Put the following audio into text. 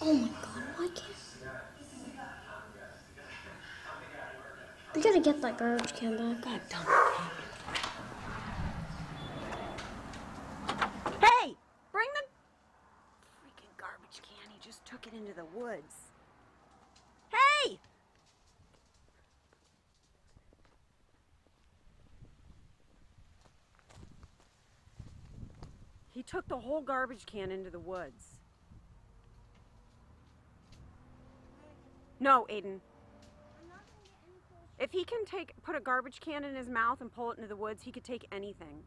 Oh my god, why can't. We gotta get that garbage can back. God damn it. Hey! Bring the freaking garbage can. He just took it into the woods. Hey! He took the whole garbage can into the woods. No, Aiden. If he can take put a garbage can in his mouth and pull it into the woods, he could take anything.